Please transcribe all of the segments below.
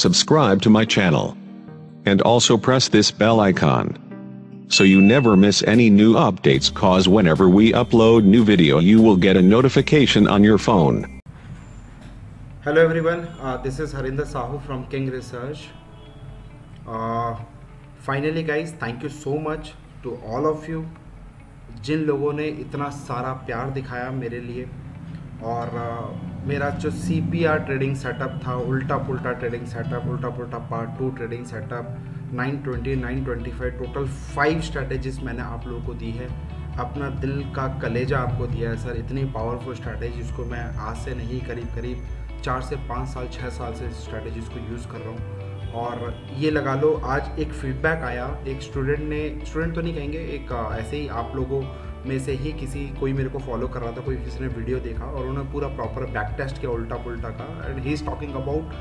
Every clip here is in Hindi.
subscribe to my channel. And also press this bell icon. So you never miss any new updates cause whenever we upload new video you will get a notification on your phone. Hello everyone, uh, this is Harinder Sahu from King Research. Uh, finally guys, thank you so much to all of you जिन लोगों ने इतना सारा प्यार दिखाया मेरे लिए और uh, मेरा जो C P R trading setup था उल्टा पुल्टा ट्रेडिंग सेटअप उल्टा पुल्टा part two trading setup 920 925 total five strategies मैंने आप लोगों को दी है। अपना दिल का कलेजा आपको दिया है सर इतनी पावरफुल स्ट्रैटेजी जिसको मैं आज से नहीं करीब करीब चार से पाँच साल छः साल से स्ट्रैटेजीज को यूज़ कर रहा हूँ। और ये लगा लो, आज एक फीडबैक आया। एक स्टूडेंट ने स्टूडेंट तो नहीं कहेंगे, एक, ऐसे ही आप लोगों में से ही किसी, कोई मेरे को फॉलो कर रहा था, कोई किसी ने वीडियो देखा और उन्होंने पूरा प्रॉपर बैक टेस्ट किया उल्टा पुल्टा का and he is talking about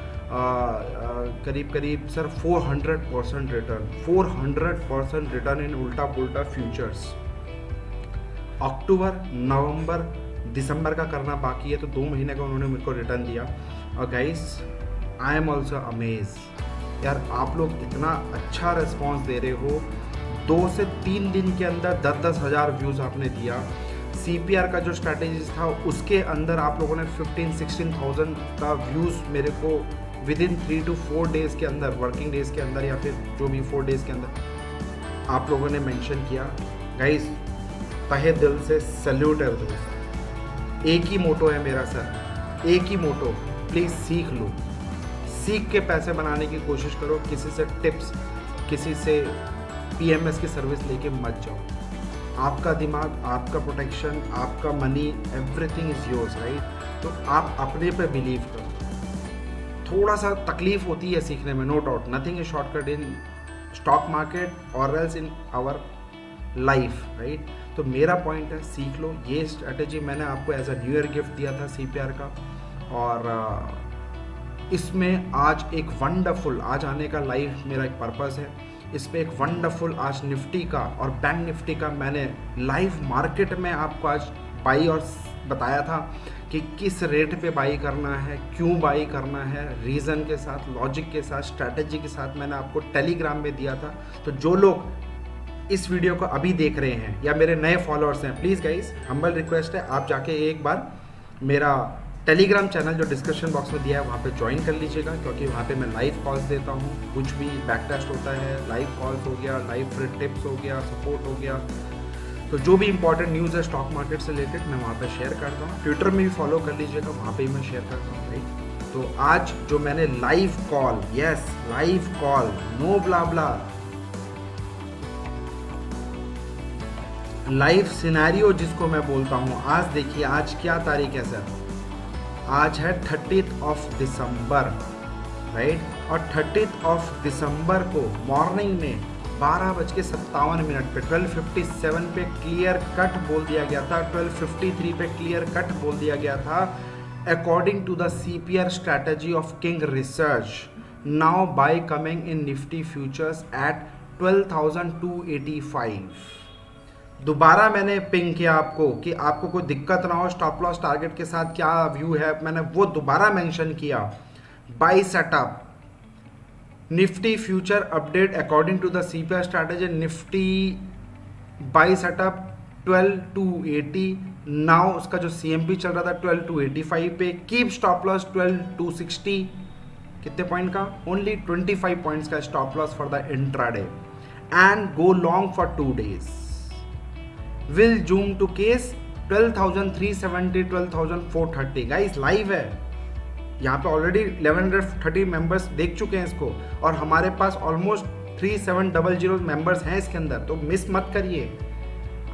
करीब करीब sir 400 percent return 400 percent return in उल्टा पुल्टा फ्यूचर्स अक्टूबर, नवंबर, दिसंबर का करना बाकी है तो दो महीने का उन्होंने मेरे को रिटर्न दिया। और guys I am also amaze यार, आप लोग इतना अच्छा रिस्पॉन्स दे रहे हो दो से तीन दिन के अंदर दस दस हज़ार व्यूज़ आपने दिया। सीपीआर का जो स्ट्रैटेजीज था, उसके अंदर आप लोगों ने फिफ्टीन सिक्सटीन थाउज़ेंड का व्यूज़ मेरे को within three two four days के अंदर वर्किंग डेज़ के अंदर या फिर जो भी फोर डेज़ के अंदर आप लोगों ने मेंशन किया। गाइस तहे दिल से सल्यूट है दोस्त। एक ही मोटो है मेरा सर एक ही मोटो प्लीज़ सीख लो। सीख के पैसे बनाने की कोशिश करो, किसी से टिप्स किसी से पीएमएस की सर्विस लेके मत जाओ। आपका दिमाग, आपका प्रोटेक्शन आपका money everything is yours right तो आप अपने पे बिलीव करो। थोड़ा सा तकलीफ़ होती है सीखने में no doubt nothing is shortcut in stock market और else in our life right तो मेरा पॉइंट है, सीख लो। ये स्ट्रेटेजी मैंने आपको as a new year gift दिया था सी का। और इसमें आज एक वंडरफुल आज आने का लाइफ मेरा एक पर्पज़ है। इस पर एक वंडरफुल आज निफ्टी का और बैंक निफ्टी का मैंने लाइव मार्केट में आपको आज बाई और बताया था कि किस रेट पे बाई करना है, क्यों बाई करना है रीज़न के साथ लॉजिक के साथ स्ट्रैटेजी के साथ मैंने आपको टेलीग्राम में दिया था। तो जो लोग इस वीडियो को अभी देख रहे हैं या मेरे नए फॉलोअर्स हैं प्लीज़ गाइज़ हम्बल रिक्वेस्ट है, आप जाके एक बार मेरा टेलीग्राम चैनल जो डिस्क्रिप्शन बॉक्स में दिया है, वहाँ पे ज्वाइन कर लीजिएगा, क्योंकि वहाँ पे मैं लाइव कॉल्स देता हूँ। कुछ भी बैक टेस्ट होता है लाइव कॉल्स हो गया लाइव टिप्स हो गया सपोर्ट हो गया। तो जो भी इंपॉर्टेंट न्यूज़ है स्टॉक मार्केट से रिलेटेड मैं वहाँ पर शेयर करता हूँ। ट्विटर में भी फॉलो कर लीजिएगा, वहाँ पर भी मैं शेयर करता हूँ राइट तो आज जो मैंने live call yes live call no blah live scenario जिसको मैं बोलता हूँ, आज देखिए, आज क्या तारीख है सर आज है थर्टीथ ऑफ़ दिसंबर राइट और थर्टीथ ऑफ़ दिसंबर को मॉर्निंग में बारह बज के सत्तावन मिनट पे 12:57 पे क्लियर कट बोल दिया गया था 12:53 पे क्लियर कट बोल दिया गया था according to the C P R strategy of King Research now buy come Nifty futures at twelve thousand two eighty five दोबारा मैंने पिंग किया आपको कि आपको कोई दिक्कत ना हो स्टॉप लॉस टारगेट के साथ क्या व्यू है, मैंने वो दोबारा मेंशन किया। Buy setup Nifty future update according to the CPR strategy Nifty buy setup 12 to 80 now उसका जो सी एम पी चल रहा था 12 टू 85 पे कीप स्टॉप लॉस 12 टू 60 कितने पॉइंट का? ओनली 25 पॉइंट्स का stop loss for the intraday and go long for two days will zoom to case 12,370 12,430 guys live है। यहाँ पे ऑलरेडी 1130 मेंबर्स देख चुके हैं इसको। और हमारे पास almost three seven double zero members हैं इसके अंदर। तो मिस मत करिए।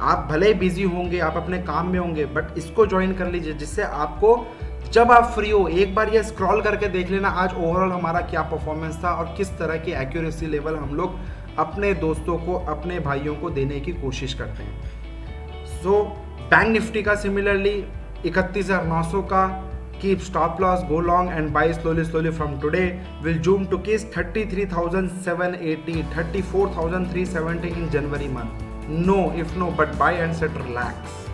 आप भले ही बिज़ी होंगे आप अपने काम में होंगे बट इसको ज्वाइन कर लीजिए जिससे आपको जब आप फ्री हो एक बार ये स्क्रॉल करके देख लेना आज ओवरऑल हमारा क्या परफॉर्मेंस था और किस तरह की एक्यूरेसी लेवल हम लोग अपने दोस्तों को अपने भाइयों को देने की कोशिश करते हैं। सो बैंक निफ्टी का सिमिलरली इकतीस हज़ार नौ सौ का keep stop loss go long and buy slowly slowly from today will zoom to kiss thirty three thousand seven eighty thirty four thousand three seventy in January month no if no but buy and set relax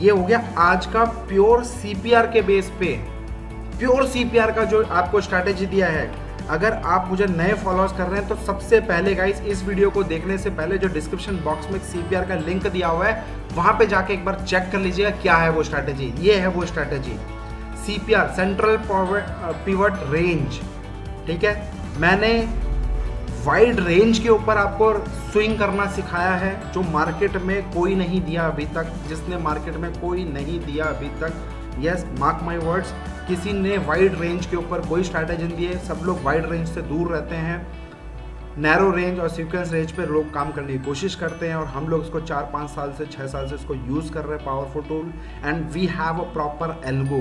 ये हो गया आज का प्योर सीपीआर के बेस पे। प्योर सीपीआर का जो आपको स्ट्रैटेजी दिया है अगर आप मुझे नए फॉलोअर्स कर रहे हैं तो सबसे पहले गाइस इस वीडियो को देखने से पहले जो डिस्क्रिप्शन बॉक्स में सी पी का लिंक दिया हुआ है, वहाँ पे जाके एक बार चेक कर लीजिएगा क्या है वो स्ट्रैटेजी ये है वो strategy C P R central pivot range ठीक है? मैंने वाइड रेंज के ऊपर आपको स्विंग करना सिखाया है, जो मार्केट में कोई नहीं दिया अभी तक, जिसने मार्केट में कोई नहीं दिया अभी तक। यस मार्क माई वर्ड्स किसी ने वाइड रेंज के ऊपर कोई स्ट्रैटेजी नहीं है। सब लोग वाइड रेंज से दूर रहते हैं। नैरो रेंज और सीक्वेंस रेंज पर लोग काम करने की कोशिश करते हैं और हम लोग इसको चार, पाँच साल से छः साल से इसको यूज़ कर रहे हैं powerful tool and we have a proper algo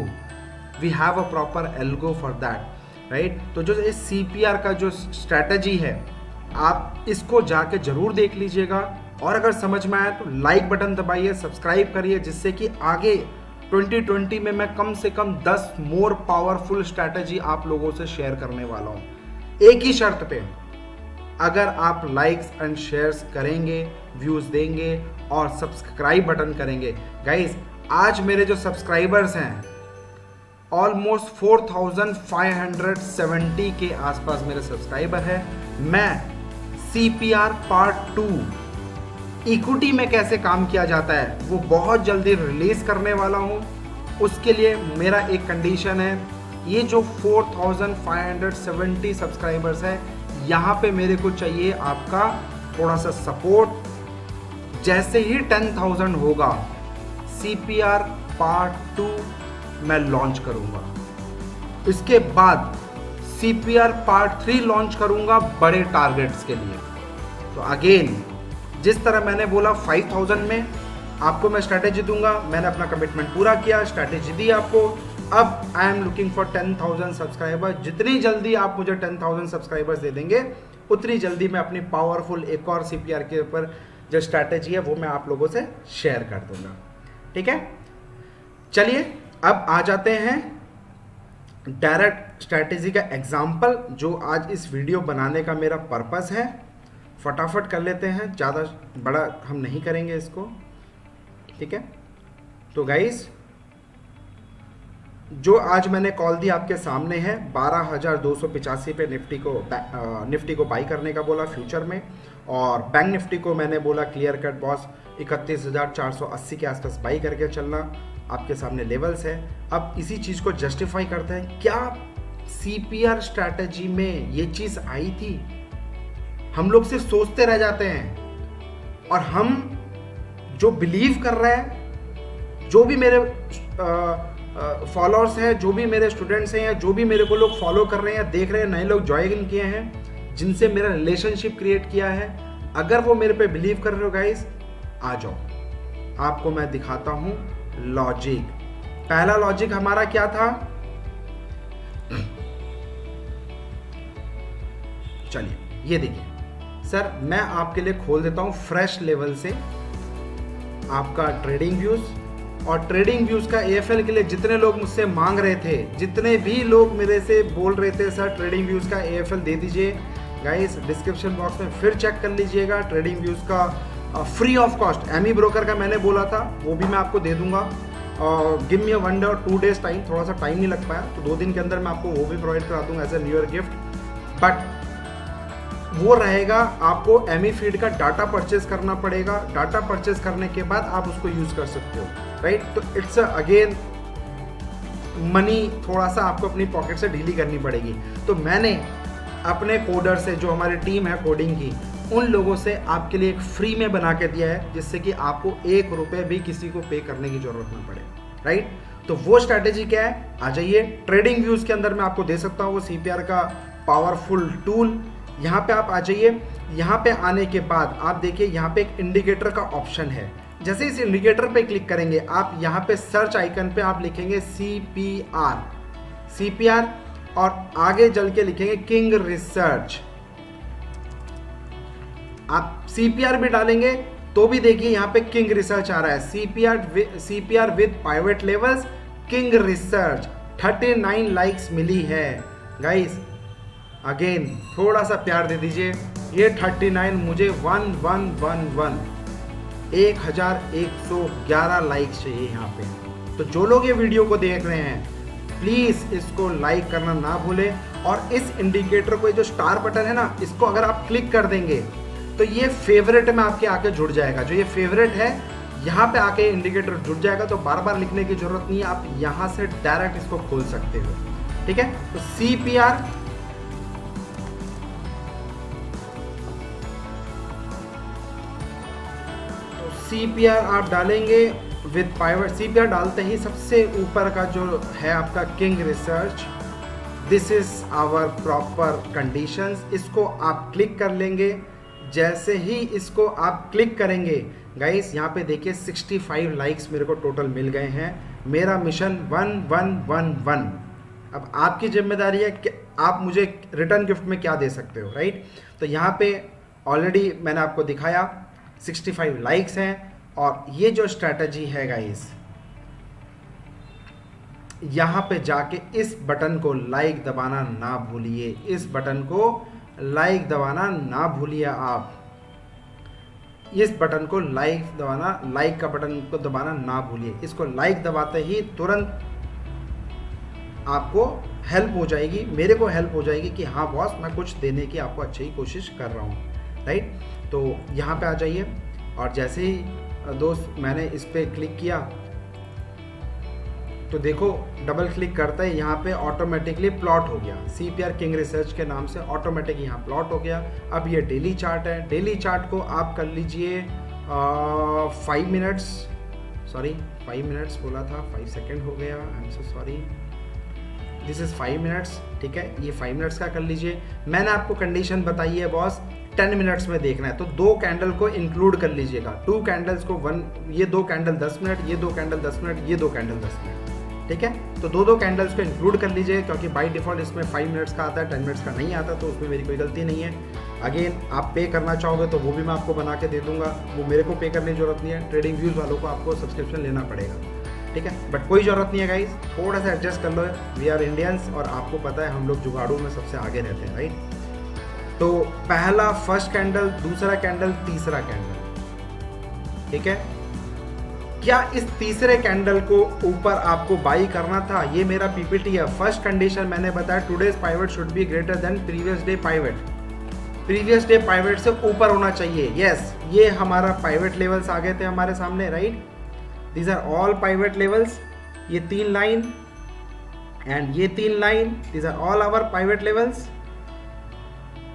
we have a proper algo for that right तो जो इस सीपीआर का जो स्ट्रैटेजी है, आप इसको जाके ज़रूर देख लीजिएगा। और अगर समझ में आए तो लाइक बटन दबाइए सब्सक्राइब करिए, जिससे कि आगे 2020 में मैं कम से कम 10 मोर पावरफुल स्ट्रैटेजी आप लोगों से शेयर करने वाला हूँ। एक ही शर्त पे। अगर आप लाइक्स एंड शेयर्स करेंगे व्यूज़ देंगे और सब्सक्राइब बटन करेंगे। गाइस आज मेरे जो सब्सक्राइबर्स हैं ऑलमोस्ट 4570 के आसपास मेरे सब्सक्राइबर हैं। मैं C P R part two equity में कैसे काम किया जाता है वो बहुत जल्दी रिलीज़ करने वाला हूँ। उसके लिए मेरा एक कंडीशन है। ये जो 4570 सब्सक्राइबर्स है यहाँ पे मेरे को चाहिए आपका थोड़ा सा सपोर्ट जैसे ही 10,000 होगा C P R part two मैं लॉन्च करूँगा। इसके बाद C P R part three launch करूँगा बड़े टारगेट्स के लिए। तो अगेन जिस तरह मैंने बोला 5000 में आपको मैं स्ट्रैटेजी दूँगा। मैंने अपना कमिटमेंट पूरा किया स्ट्रैटेजी दी आपको। अब I am looking for 10,000 subscriber जितनी जल्दी आप मुझे 10,000 सब्सक्राइबर्स दे देंगे उतनी जल्दी मैं अपनी पावरफुल एक और सी पी आर के ऊपर जो स्ट्रैटेजी है वो मैं आप लोगों से शेयर कर दूँगा। ठीक है? चलिए अब आ जाते हैं डायरेक्ट स्ट्रैटेजी का एग्ज़ाम्पल जो आज इस वीडियो बनाने का मेरा पर्पज़ है। फटाफट कर लेते हैं, ज़्यादा बड़ा हम नहीं करेंगे इसको। ठीक है? तो गाइस जो आज मैंने कॉल दी आपके सामने है, बारह हज़ार दो सौ पिचासी पे निफ्टी को निफ्टी को बाई करने का बोला फ्यूचर में, और बैंक निफ्टी को मैंने बोला क्लियर कट बॉस इकतीस हज़ार चार सौ अस्सी के आसपास बाई करके चलना, आपके सामने लेवल्स है। अब इसी चीज़ को जस्टिफाई करते हैं, क्या सी पी आर स्ट्रैटेजी में ये चीज़ आई थी? हम लोग सिर्फ़ सोचते रह जाते हैं। और हम जो बिलीव कर रहे हैं, जो भी मेरे फॉलोअर्स हैं, जो भी मेरे स्टूडेंट्स हैं या जो भी मेरे को लोग फॉलो कर रहे हैं या देख रहे हैं, नए लोग ज्वाइन किए हैं, जिनसे मेरा रिलेशनशिप क्रिएट किया है, अगर वो मेरे पे बिलीव कर रहे हो गाइस आ जाओ। आपको मैं दिखाता हूँ लॉजिक पहला लॉजिक हमारा क्या था? चलिए, ये देखिए। सर मैं आपके लिए खोल देता हूँ फ्रेश लेवल से आपका ट्रेडिंग व्यूज़ और ट्रेडिंग व्यूज़ का ए के लिए जितने लोग मुझसे मांग रहे थे, जितने भी लोग मेरे से बोल रहे थे सर ट्रेडिंग व्यूज़ का ए दे दीजिए। गाइस डिस्क्रिप्शन बॉक्स में फिर चेक कर लीजिएगा ट्रेडिंग व्यूज़ का free of cost M broker का मैंने बोला था, वो भी मैं आपको दे दूँगा। और गिव मी वन डे और टू डेज़ टाइम थोड़ा सा टाइम नहीं लग पाया तो दो दिन के अंदर मैं आपको वो भी प्रोवाइड करा दूँगा as a new year gift but वो रहेगा, आपको एम फ़ीड का डाटा परचेज करना पड़ेगा। डाटा परचेज करने के बाद आप उसको यूज़ कर सकते हो राइट तो इट्स अगेन मनी थोड़ा सा आपको अपनी पॉकेट से ढीली करनी पड़ेगी। तो मैंने अपने कोडर से, जो हमारी टीम है कोडिंग की, उन लोगों से आपके लिए एक फ्री में बना के दिया है, जिससे कि आपको एक रुपए भी किसी को पे करने की ज़रूरत ना पड़े राइट तो वो स्ट्रैटेजी क्या है? आ जाइए ट्रेडिंग व्यूज़ के अंदर मैं आपको दे सकता हूँ, वो सीपीआर का पावरफुल टूल यहाँ पे आप आ जाइए। यहाँ पे आने के बाद आप देखिए, यहाँ पे एक इंडिकेटर का ऑप्शन है। जैसे इस इंडिकेटर पे क्लिक करेंगे, आप यहाँ पे सर्च आइकन पे आप लिखेंगे C P R C P R और आगे जल के लिखेंगे किंग रिसर्च आप सी पी आर भी डालेंगे तो भी देखिए यहाँ पे किंग रिसर्च आ रहा है। C P R C P R with private levels king research 39 likes मिली है। गाइस अगेन थोड़ा सा प्यार दे दीजिए। ये 39 मुझे वन वन वन वन एक हज़ार एक सौ ग्यारह लाइक चाहिए यहाँ पे। तो जो लोग ये वीडियो को देख रहे हैं प्लीज़ इसको लाइक करना ना भूलें और इस इंडिकेटर को जो स्टार बटन है ना, इसको अगर आप क्लिक कर देंगे तो ये फेवरेट में आपके आके जुड़ जाएगा। जो ये फेवरेट है, यहाँ पे आके इंडिकेटर जुड़ जाएगा तो बार बार लिखने की ज़रूरत नहीं है। आप यहाँ से डायरेक्ट इसको खोल सकते हो। ठीक है? तो C P R C P R आप डालेंगे with pivot C P R डालते ही सबसे ऊपर का जो है आपका king research this is our proper conditions इसको आप क्लिक कर लेंगे। जैसे ही इसको आप क्लिक करेंगे गाइस यहाँ पे देखिए 65 लाइक्स मेरे को टोटल मिल गए हैं। मेरा mission one one one one अब आपकी ज़िम्मेदारी है कि आप मुझे रिटर्न गिफ्ट में क्या दे सकते हो राइट तो यहाँ पे ऑलरेडी मैंने आपको दिखाया। 65 लाइक्स हैं और ये जो स्ट्रैटेजी है गाइस यहाँ पे जाके इस बटन को लाइक दबाना ना भूलिए। इस बटन को लाइक दबाना ना भूलिए आप। इस बटन को लाइक दबाना लाइक का बटन को दबाना ना भूलिए। इसको लाइक दबाते ही तुरंत आपको हेल्प हो जाएगी। मेरे को हेल्प हो जाएगी कि हाँ बॉस मैं कुछ देने की आपको अच्छी कोशिश कर रहा हूँ। राइट तो यहाँ पे आ जाइए। और जैसे ही दोस्त, मैंने इस पर क्लिक किया तो देखो, डबल क्लिक करते ही यहाँ पे ऑटोमेटिकली प्लॉट हो गया। C P R king research के नाम से ऑटोमेटिक यहाँ प्लॉट हो गया। अब ये डेली चार्ट है। डेली चार्ट को आप कर लीजिए five minutes sorry five minutes बोला था। फाइव सेकेंड हो गया। I am so sorry this is five minutes ठीक है? ये फाइव मिनट्स का कर लीजिए। मैंने आपको कंडीशन बताई है बॉस टेन मिनट्स में देखना है तो दो कैंडल को इंक्लूड कर लीजिएगा। टू कैंडल्स को वन ये दो कैंडल दस मिनट, ये दो कैंडल दस मिनट, ये दो कैंडल दस मिनट, ठीक है? तो दो दो कैंडल्स को इंक्लूड कर लीजिए, क्योंकि बाई डिफ़ॉल्ट इसमें फाइव मिनट्स का आता है टेन मिनट्स का नहीं आता तो उसमें मेरी कोई गलती नहीं है। अगेन आप पे करना चाहोगे तो वो भी मैं आपको बना के दे दूँगा। वो मेरे को पे करने की ज़रूरत नहीं है ट्रेडिंग व्यूज़ वालों को आपको सब्सक्रिप्शन लेना पड़ेगा, ठीक है? बट कोई ज़रूरत नहीं है गाइज़ थोड़ा सा एडजस्ट कर लो। वी आर इंडियंस और आपको पता है, हम लोग जुगाड़ू में सबसे आगे रहते हैं राइट तो पहला फ़र्स्ट कैंडल दूसरा कैंडल तीसरा कैंडल ठीक है? क्या इस तीसरे कैंडल को ऊपर आपको बाई करना था? ये मेरा पीपीटी है। फ़र्स्ट कंडीशन मैंने बताया today's pivot should be greater than previous day pivot previous day pivot से ऊपर होना चाहिए। यस yes, ये हमारा पाइवेट लेवल्स आ गए थे हमारे सामने right these are all pivot levels ये तीन लाइन एंड ये तीन line these are all our pivot levels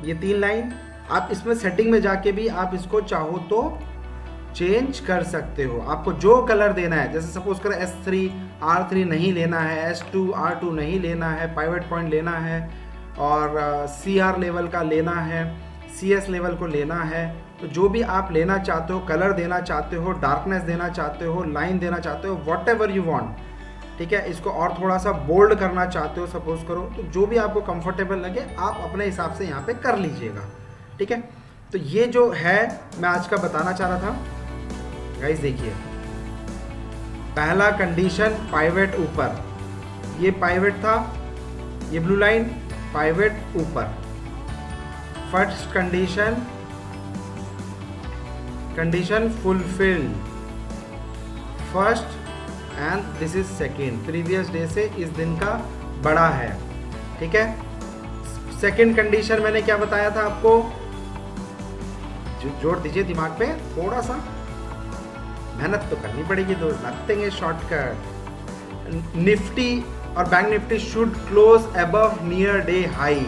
ये तीन लाइन। आप इसमें सेटिंग में जाके भी आप इसको चाहो तो चेंज कर सकते हो। आपको जो कलर देना है, जैसे सपोज़ करें एस थ्री आर थ्री नहीं लेना है एस टू आर टू नहीं लेना है पाइवेट पॉइंट लेना है, और सी आर लेवल का लेना है सी एस लेवल को लेना है तो जो भी आप लेना चाहते हो कलर देना चाहते हो डार्कनेस देना चाहते हो लाइन देना चाहते हो वॉट एवर यू वॉन्ट ठीक है, इसको और थोड़ा सा बोल्ड करना चाहते हो सपोज़ करो तो जो भी आपको कंफर्टेबल लगे, आप अपने हिसाब से यहाँ पे कर लीजिएगा, ठीक है? तो ये जो है, मैं आज का बताना चाह रहा था। गाइस देखिए, पहला कंडीशन पाइवेट ऊपर। ये पाइवेट था, ये ब्लू लाइन पाइवेट ऊपर। First condition condition fulfilled first and this is second previous day से इस दिन का बड़ा है। ठीक है? सेकेंड कंडीशन मैंने क्या बताया था आपको? जो, जोड़ दीजिए दिमाग पे। थोड़ा सा मेहनत तो करनी पड़ेगी तो नथिंग इज़ शॉर्टकट निफ्टी और bank Nifty should close above near day high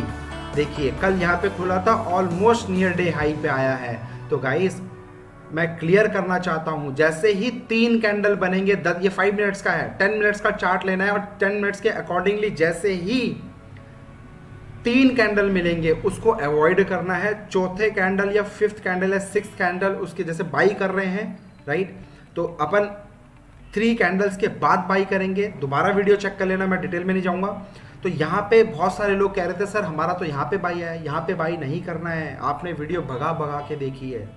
देखिए कल यहाँ पे खुला था ऑलमोस्ट नियर डे हाई पे आया है। तो गाइस मैं क्लियर करना चाहता हूँ। जैसे ही तीन कैंडल बनेंगे, दस ये फाइव मिनट्स का है। टेन मिनट्स का चार्ट लेना है और टेन मिनट्स के अकॉर्डिंगली जैसे ही तीन कैंडल मिलेंगे, उसको अवॉइड करना है। चौथे कैंडल या फिफ्थ कैंडल या सिक्स कैंडल उसके जैसे बाई कर रहे हैं राइट तो अपन थ्री कैंडल्स के बाद बाई करेंगे। दोबारा वीडियो चेक कर लेना, मैं डिटेल में नहीं जाऊँगा। तो यहाँ पे बहुत सारे लोग कह रहे थे, सर, हमारा तो यहाँ पे बाई है, यहाँ पे बाई नहीं करना है। आपने वीडियो भगा भगा के देखी है।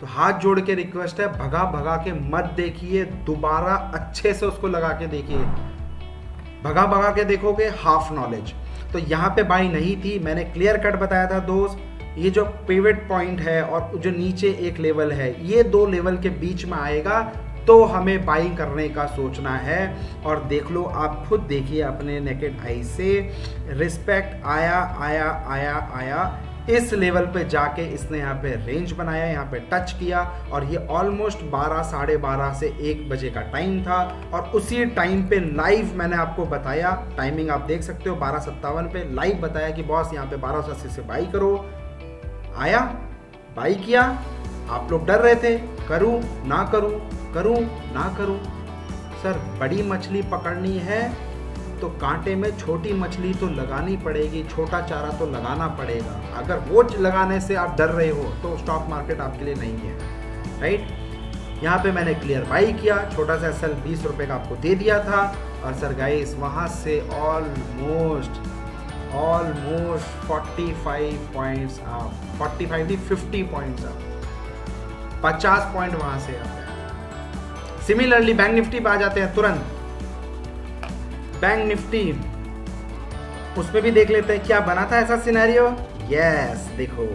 तो हाथ जोड़ के रिक्वेस्ट है, भगा भगा के मत देखिए, दोबारा अच्छे से उसको लगा के देखिए। भगा भगा के देखोगे हाफ़ नॉलेज तो यहाँ पे बाई नहीं थी, मैंने क्लियर कट बताया था दोस्त, ये जो पेवेट पॉइंट है और जो नीचे एक लेवल है, ये दो लेवल के बीच में आएगा तो हमें बाइंग करने का सोचना है। और देख लो, आप खुद देखिए अपने नेकेड आई से। रिस्पेक्ट आया आया आया आया। इस लेवल पे जाके इसने यहाँ पे रेंज बनाया, यहाँ पे टच किया और ये ऑलमोस्ट बारह, साढ़े बारह से एक बजे का टाइम था और उसी टाइम पे लाइव मैंने आपको बताया। टाइमिंग आप देख सकते हो, बारह सत्तावन पे लाइव बताया कि बॉस यहाँ पे बारह सौ से बाई करो। आया बाई किया, आप लोग डर रहे थे, करूँ, ना करूँ करूँ, ना करूँ। सर, बड़ी मछली पकड़नी है तो कांटे में छोटी मछली तो लगानी पड़ेगी, छोटा चारा तो लगाना पड़ेगा। अगर वो लगाने से आप डर रहे हो तो स्टॉक मार्केट आपके लिए नहीं है। राइट यहाँ पे मैंने क्लियर बाई किया, छोटा सा एस बीस रुपये का आपको दे दिया था। और सर गाइस वहाँ से ऑलमोस्ट ऑलमोस्ट 45 पॉइंट्स आप 45 नहीं 50 पॉइंट्स आप 50 पॉइंट वहाँ से हैं। सिमिलरली बैंक निफ्टी पे आ जाते हैं तुरंत। Bank Nifty. उसमें भी देख लेते हैं, क्या बना था ऐसा सिनेरियो यस देखो।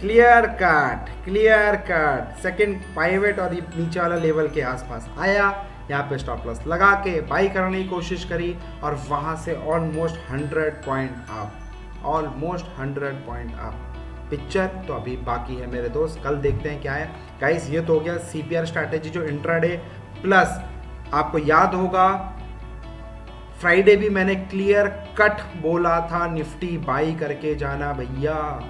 Clear cut clear cut second private और नीचे वाला लेवल के आसपास आया। यहाँ पे स्टॉप लॉस लगा के बाई करने की कोशिश करी और वहाँ से almost hundred point up almost hundred point up picture तो अभी बाकी है मेरे दोस्त, कल देखते हैं क्या है। गाइस ये तो हो गया सीपीआर स्ट्रैटेजी जो इंट्राडे प्लस आपको याद होगा फ्राइडे भी मैंने क्लियर कट बोला था निफ्टी बाई करके जाना भैया।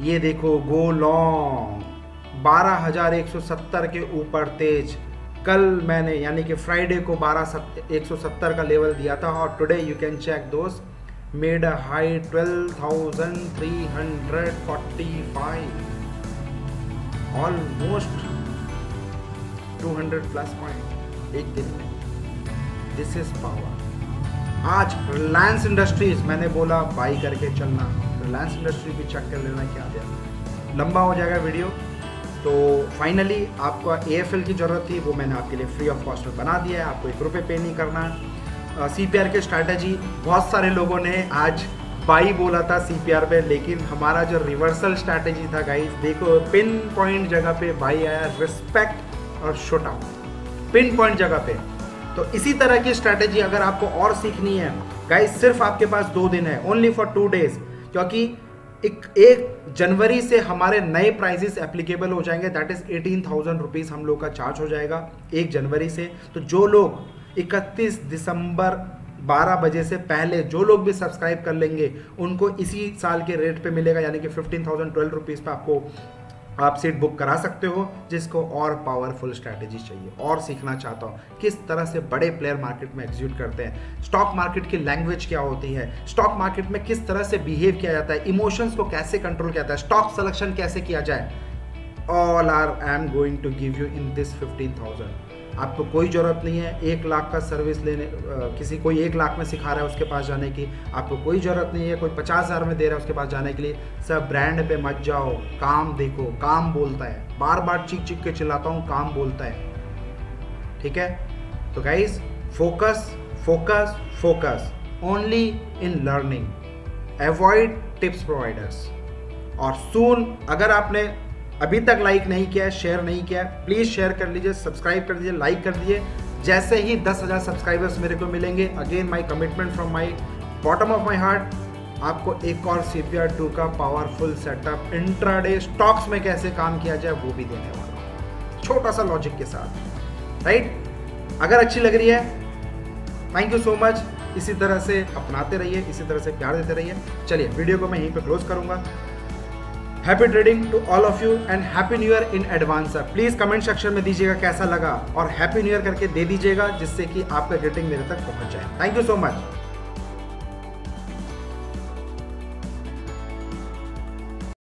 ये देखो गो लॉन्ग 12170 के ऊपर तेज। कल मैंने यानी कि फ्राइडे को 12 170 का लेवल दिया था और टुडे यू कैन चेक दोस्त made a high 12,345 almost 200 plus point एक दिन। में दिस इज़ पावर आज रिलायंस इंडस्ट्रीज़ मैंने बोला बाई करके चलना। रिलायंस इंडस्ट्री भी चेक कर लेना क्या दिया। लंबा हो जाएगा वीडियो तो फाइनली आपको ए की ज़रूरत थी, वो मैंने आपके लिए फ्री ऑफ़ कॉस्ट में बना दिया है। आपको एक रुपये पे नहीं करना सी पी के स्ट्रैटेजी बहुत सारे लोगों ने आज बाई बोला था सी पी आर पे, लेकिन हमारा जो रिवर्सल स्ट्रैटेजी था गाइस देखो पिन पॉइंट जगह पे बाई आया रिस्पेक्ट और छोटा पिन पॉइंट जगह पे। तो इसी तरह की स्ट्रैटेजी अगर आपको और सीखनी है गाइस सिर्फ़ आपके पास दो दिन है ओनली फॉर टू डेज़ क्योंकि एक एक जनवरी से हमारे नए प्राइसेस एप्लीकेबल हो जाएँगे that is eighteen thousand rupees हम लोग का चार्ज हो जाएगा एक जनवरी से। तो जो लोग इकतीस दिसंबर 12 बजे से पहले जो लोग भी सब्सक्राइब कर लेंगे, उनको इसी साल के रेट पे मिलेगा, यानी कि फिफ्टीन थाउज़ेंड ट्वेल्व रुपीज़ पे आपको आप सीट बुक करा सकते हो, जिसको और पावरफुल स्ट्रैटेजी चाहिए। और सीखना चाहता हूँ, किस तरह से बड़े प्लेयर मार्केट में एग्जीक्यूट करते हैं। स्टॉक मार्केट की लैंग्वेज क्या होती है? स्टॉक मार्केट में किस तरह से बिहेव किया जाता है? इमोशंस को कैसे कंट्रोल किया जाता है? स्टॉक सिलेक्शन कैसे किया जाए? All are I am going to give you in this fifteen thousand आपको कोई ज़रूरत नहीं है एक लाख का सर्विस लेने आ, किसी कोई एक लाख में सिखा रहा है उसके पास जाने की आपको कोई ज़रूरत नहीं है कोई पचास हज़ार में दे रहा है उसके पास जाने के लिए सब ब्रांड पे मत जाओ काम देखो काम बोलता है बार बार चीख चीख के चिल्लाता हूँ काम बोलता है। ठीक है? तो guys focus focus focus only in learning avoid tips providers और सून अगर आपने अभी तक लाइक नहीं किया है शेयर नहीं किया है प्लीज़ शेयर कर लीजिए सब्सक्राइब कर दीजिए लाइक कर दीजिए। जैसे ही दस हज़ार सब्सक्राइबर्स मेरे को मिलेंगे again my commitment from my bottom of my heart आपको एक और सी पी आर टू का पावरफुल सेटअप इंट्राडे स्टॉक्स में कैसे काम किया जाए, वो भी देने वाला छोटा सा लॉजिक के साथ राइट अगर अच्छी लग रही है थैंक यू सो मच इसी तरह से अपनाते रहिए, इसी तरह से प्यार देते रहिए। चलिए वीडियो को मैं यहीं पे क्लोज करूँगा। Happy trading to all of you and happy new year in advance sir please comment section में दीजिएगा कैसा लगा और हैप्पी न्यू ईयर करके दे दीजिएगा जिससे कि आपका ग्रीटिंग मेरे तक पहुँच जाए. Thank you so much